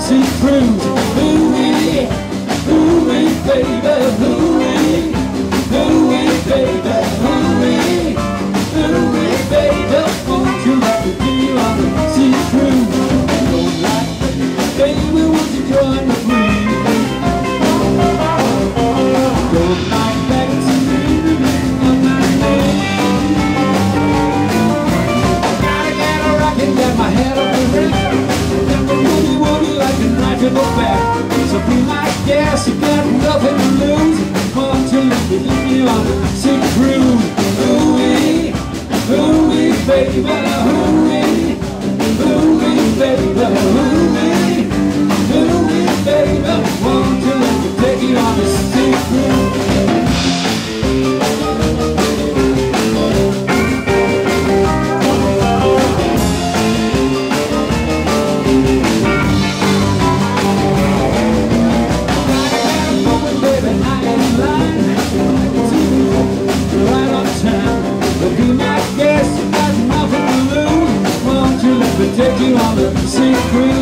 see through go back. Something like you got nothing to lose. Until you leave me on the sick cruise Ooh-wee, ooh-wee, baby, ooh-wee Ooh-wee, baby, ooh doesn't